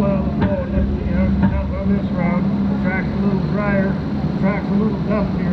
Well, a little you know, out on this round, the track's a little drier, the track's a little dustier.